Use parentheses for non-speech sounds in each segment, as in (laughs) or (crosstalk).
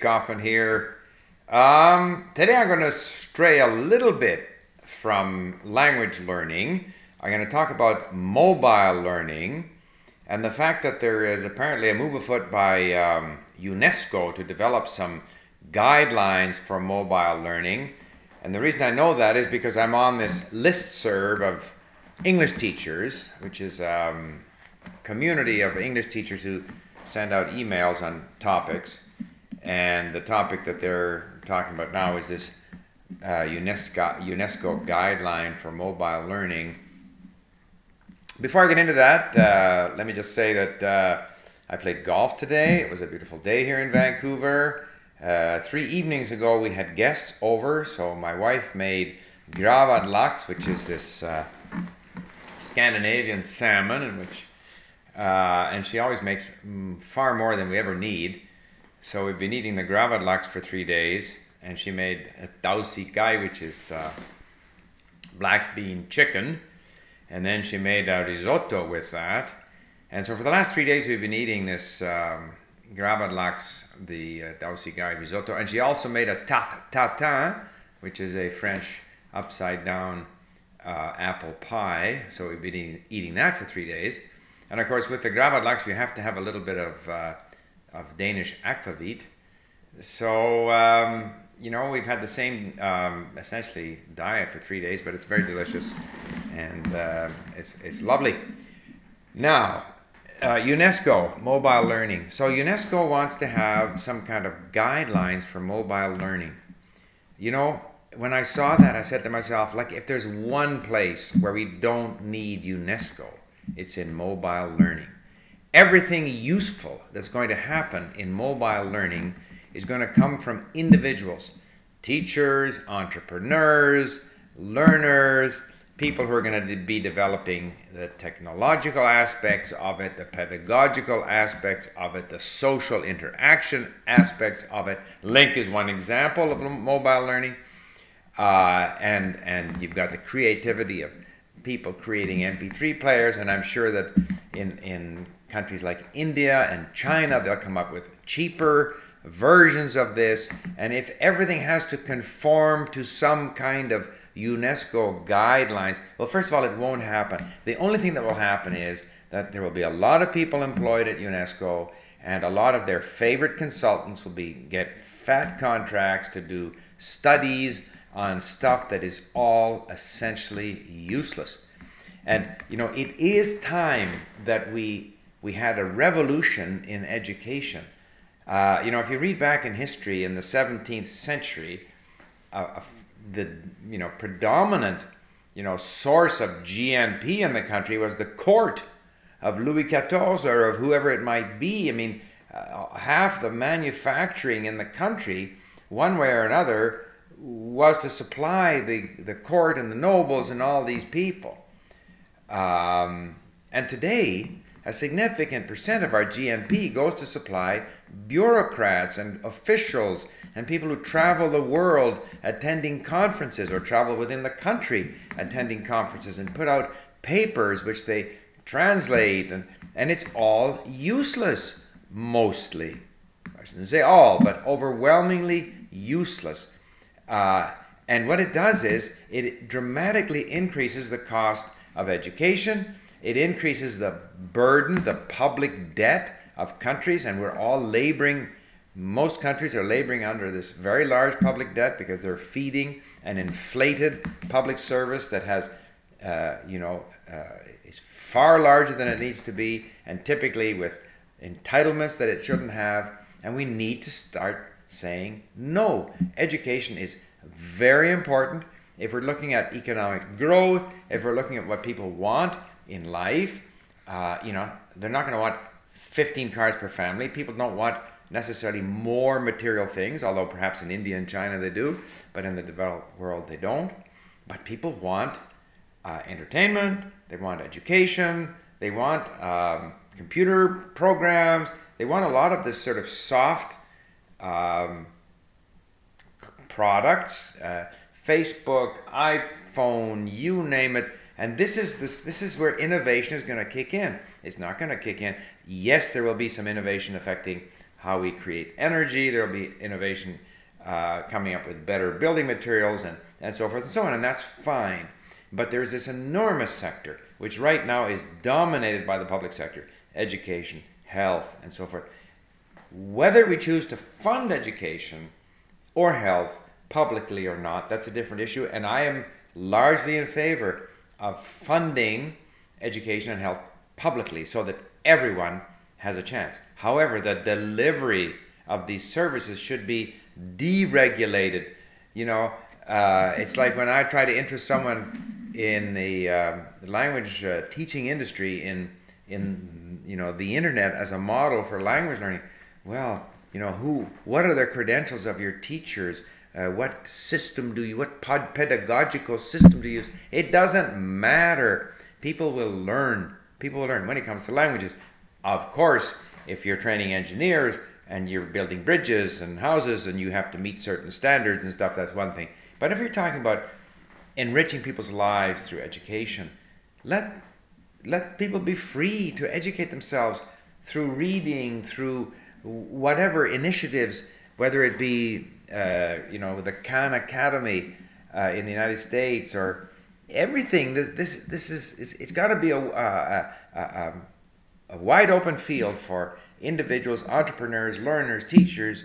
Kaufmann here. Um, today I'm going to stray a little bit from language learning. I'm going to talk about mobile learning and the fact that there is apparently a move afoot by um, UNESCO to develop some guidelines for mobile learning. And the reason I know that is because I'm on this listserv of English teachers, which is a um, community of English teachers who send out emails on topics. And the topic that they're talking about now is this uh, UNESCO, UNESCO guideline for mobile learning. Before I get into that, uh, let me just say that uh, I played golf today. It was a beautiful day here in Vancouver. Uh, three evenings ago, we had guests over, so my wife made gravad lax, which is this uh, Scandinavian salmon, in which, uh, and she always makes mm, far more than we ever need. So we've been eating the gravad lax for three days, and she made a dausi kai, which is uh, black bean chicken, and then she made a risotto with that. And so for the last three days, we've been eating this um, gravad lax, the uh, dausi kai risotto, and she also made a tat tatin, which is a French upside down uh, apple pie. So we've been eating, that for three days. And of course, with the gravad lax, you have to have a little bit of uh, of Danish akvavit. So, um, you know, we've had the same um, essentially diet for three days, but it's very delicious (laughs) and uh, it's, it's lovely. Now, uh, UNESCO, mobile learning. So, UNESCO wants to have some kind of guidelines for mobile learning. You know, when I saw that, I said to myself, like, if there's one place where we don't need UNESCO, it's in mobile learning everything useful that's going to happen in mobile learning is going to come from individuals teachers, entrepreneurs, learners, people who are going to be developing the technological aspects of it, the pedagogical aspects of it, the social interaction aspects of it. LingQ is one example of mobile learning. Uh, and, and you've got the creativity of people creating MP3 players, and I'm sure that in, in countries like India and China, they'll come up with cheaper versions of this. And if everything has to conform to some kind of UNESCO guidelines, well, first of all, it won't happen. The only thing that will happen is that there will be a lot of people employed at UNESCO, and a lot of their favorite consultants will be get fat contracts to do studies on stuff that is all essentially useless. And you know, it is time that we we had a revolution in education. Uh, you know, if you read back in history in the 17th century, uh, the you know predominant you know source of GNP in the country was the court of Louis XIV or of whoever it might be. I mean, uh, half the manufacturing in the country, one way or another, was to supply the, the court and the nobles and all these people. Um, and today, a significant percent of our GNP goes to supply bureaucrats and officials and people who travel the world attending conferences or travel within the country attending conferences and put out papers which they translate. And, and it's all useless mostly. I shouldn't say all but overwhelmingly useless. Uh, and what it does is it dramatically increases the cost of education it increases the burden, the public debt of countries, and we're all laboring. Most countries are laboring under this very large public debt because they're feeding an inflated public service that has, uh, you know, uh, is far larger than it needs to be, and typically with entitlements that it shouldn't have. And we need to start saying no. Education is very important if we're looking at economic growth, if we're looking at what people want, in life. Uh, you know, they're not going to want 15 cars per family. People don't want necessarily more material things, although perhaps in India and China they do, but in the developed world they don't. But people want uh, entertainment, they want education, they want um, computer programs, they want a lot of this sort of soft um, products, uh, Facebook, iPhone, you name it and this is this this is where innovation is going to kick in. It's not going to kick in. Yes, there will be some innovation affecting how we create energy. There will be innovation uh, coming up with better building materials and, and so forth and so on, and that's fine. But there's this enormous sector, which right now is dominated by the public sector education, health, and so forth. Whether we choose to fund education or health publicly or not, that's a different issue, and I am largely in favor of funding education and health publicly so that everyone has a chance. However, the delivery of these services should be deregulated. You know, uh, it's like when I try to interest someone in the uh, language uh, teaching industry in in you know the internet as a model for language learning. Well, you know who, what are the credentials of your teachers? Uh, what system do you, what pedagogical system do you use? It doesn't matter. People will learn. People will learn when it comes to languages. Of course, if you're training engineers and you're building bridges and houses and you have to meet certain standards and stuff, that's one thing. But if you're talking about enriching people's lives through education, let let people be free to educate themselves through reading, through whatever initiatives, whether it be uh, you know the Khan Academy uh, in the United States or everything. This this is it's got to be a, a, a, a wide open field for individuals, entrepreneurs, learners, teachers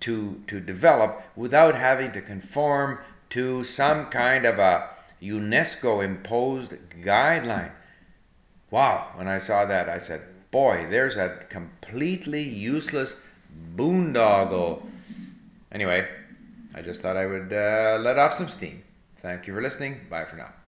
to to develop without having to conform to some kind of a UNESCO imposed guideline. Wow, when I saw that, I said, boy, there's a completely useless boondoggle. Anyway, I just thought I would uh, let off some steam. Thank you for listening. Bye for now.